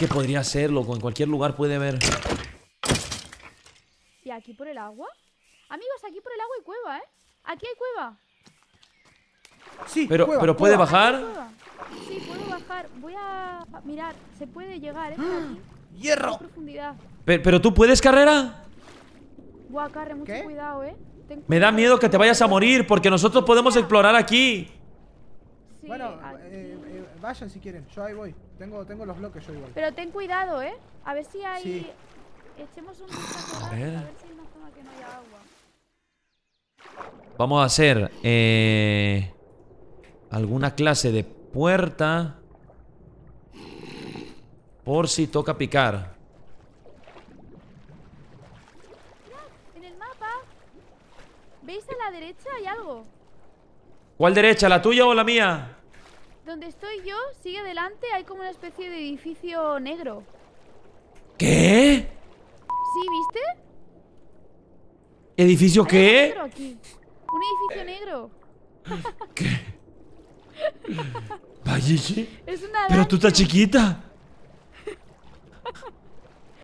que podría ser, loco. En cualquier lugar puede haber. ¿Y aquí por el agua? Amigos, aquí por el agua hay cueva, ¿eh? Aquí hay cueva. Sí, Pero, cueva, pero puede cueva. Bajar. Sí, puedo bajar. Voy a mirar. Se puede llegar, ¿eh? Por aquí. ¡Hierro! Profundidad. Pero, pero tú puedes, carrera. Buah, Carre, mucho ¿Qué? cuidado, ¿eh? Ten Me da miedo que te vayas a morir porque nosotros podemos explorar aquí. Bueno, eh, eh, vayan si quieren. Yo ahí voy. Tengo, tengo los bloques yo igual. Pero ten cuidado, ¿eh? A ver si hay... Sí. Echemos un vistazo A ver. a ver si hay una zona que no haya agua. Vamos a hacer eh, alguna clase de puerta por si toca picar. En el mapa, ¿veis a la derecha hay algo? ¿Cuál derecha, la tuya o la mía? Donde estoy yo, sigue adelante, hay como una especie de edificio negro. ¿Qué? ¿Sí, viste? ¿Edificio qué? negro aquí. Un edificio negro. Vaya. Es una Pero tú estás chiquita.